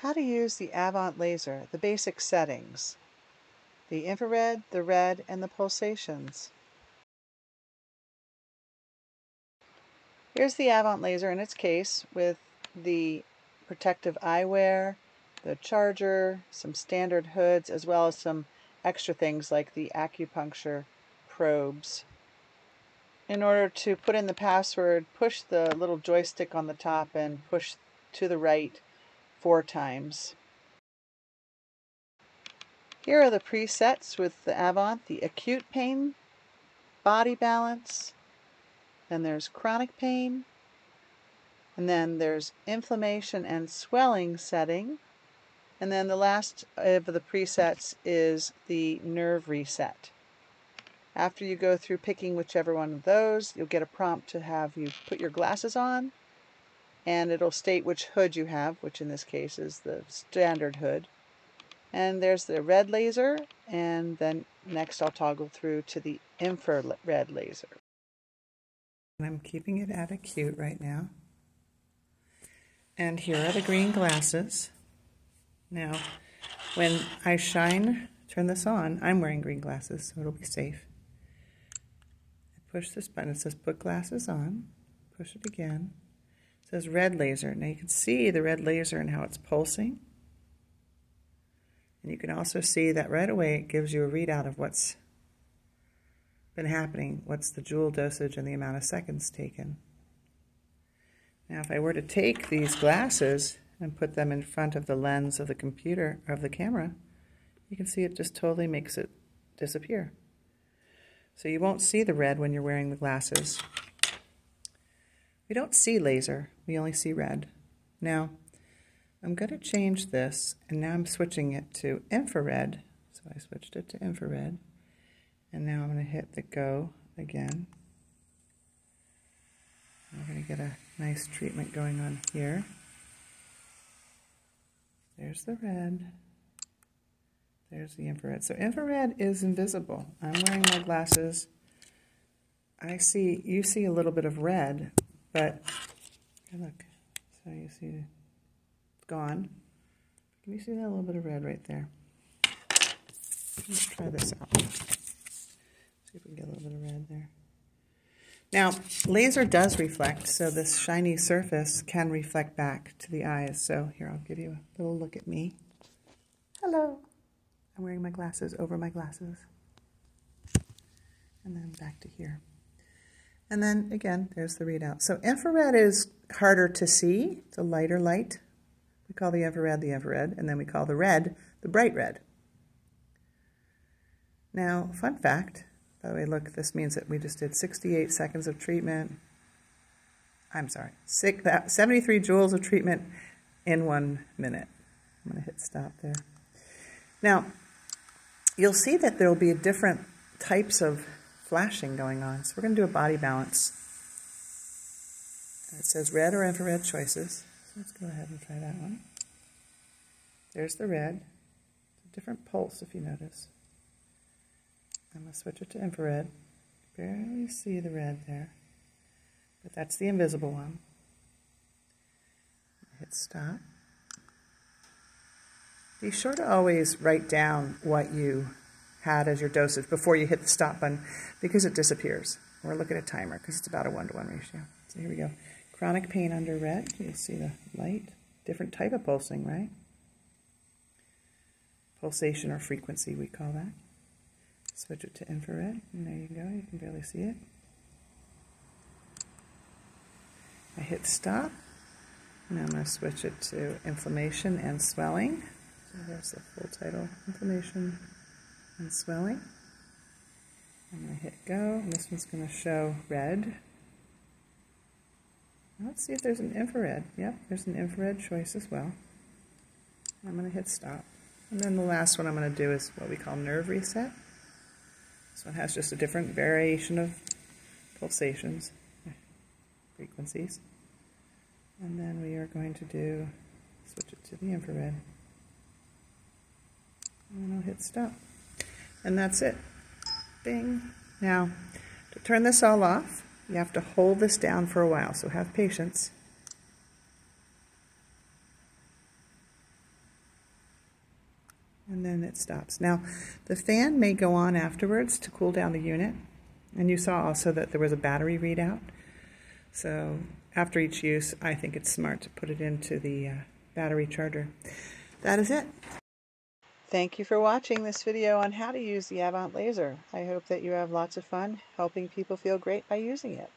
How to use the Avant laser, the basic settings, the infrared, the red, and the pulsations. Here's the Avant laser in its case with the protective eyewear, the charger, some standard hoods, as well as some extra things like the acupuncture probes. In order to put in the password, push the little joystick on the top and push to the right four times. Here are the presets with the Avant, the acute pain, body balance, then there's chronic pain, and then there's inflammation and swelling setting, and then the last of the presets is the nerve reset. After you go through picking whichever one of those, you'll get a prompt to have you put your glasses on and it'll state which hood you have, which in this case is the standard hood. And there's the red laser, and then next I'll toggle through to the infrared laser. And I'm keeping it at acute right now. And here are the green glasses. Now, when I shine, turn this on, I'm wearing green glasses, so it'll be safe. I push this button, it says put glasses on, push it again, says red laser. Now you can see the red laser and how it's pulsing. And you can also see that right away it gives you a readout of what's been happening, what's the joule dosage and the amount of seconds taken. Now if I were to take these glasses and put them in front of the lens of the computer, of the camera, you can see it just totally makes it disappear. So you won't see the red when you're wearing the glasses. We don't see laser, we only see red. Now, I'm going to change this, and now I'm switching it to infrared. So I switched it to infrared, and now I'm going to hit the go again. We're going to get a nice treatment going on here. There's the red. There's the infrared. So infrared is invisible. I'm wearing my glasses. I see, you see a little bit of red, but look, so you see it's gone. Can you see that little bit of red right there? Let's try this out. See if we can get a little bit of red there. Now, laser does reflect, so this shiny surface can reflect back to the eyes. So here, I'll give you a little look at me. Hello. I'm wearing my glasses over my glasses. And then back to here. And then again, there's the readout. So infrared is harder to see. It's a lighter light. We call the infrared the infrared, and then we call the red the bright red. Now, fun fact, by the way, look, this means that we just did 68 seconds of treatment. I'm sorry, 73 joules of treatment in one minute. I'm going to hit stop there. Now, you'll see that there will be different types of flashing going on. So we're going to do a body balance. It says red or infrared choices. So let's go ahead and try that one. There's the red. It's a different pulse if you notice. I'm going to switch it to infrared. Barely see the red there. But that's the invisible one. Hit stop. Be sure to always write down what you had as your dosage before you hit the stop button because it disappears. Or look at a timer because it's about a one-to-one -one ratio. So here we go. Chronic pain under red. You see the light. Different type of pulsing, right? Pulsation or frequency, we call that. Switch it to infrared, and there you go. You can barely see it. I hit stop, and I'm going to switch it to inflammation and swelling. So there's the full title, inflammation and swelling. I'm going to hit go, this one's going to show red. Let's see if there's an infrared. Yep, there's an infrared choice as well. I'm going to hit stop. And then the last one I'm going to do is what we call nerve reset. This one has just a different variation of pulsations, frequencies. And then we are going to do, switch it to the infrared. And then I'll hit stop. And that's it. Bing. Now, to turn this all off, you have to hold this down for a while, so have patience. and then it stops. Now, the fan may go on afterwards to cool down the unit, and you saw also that there was a battery readout. So after each use, I think it's smart to put it into the uh, battery charger. That is it. Thank you for watching this video on how to use the Avant laser. I hope that you have lots of fun helping people feel great by using it.